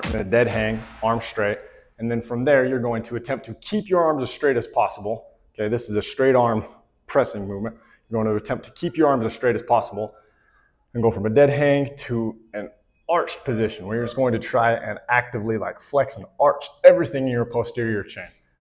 start in a dead hang, arms straight. And then from there, you're going to attempt to keep your arms as straight as possible. Okay, this is a straight arm pressing movement. You're going to attempt to keep your arms as straight as possible and go from a dead hang to an arched position where you're just going to try and actively like flex and arch everything in your posterior chain.